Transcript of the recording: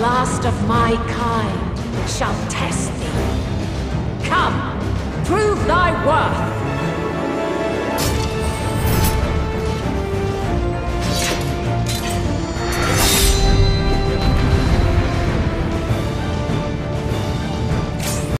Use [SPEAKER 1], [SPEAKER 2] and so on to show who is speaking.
[SPEAKER 1] last of my kind shall test prove thy worth!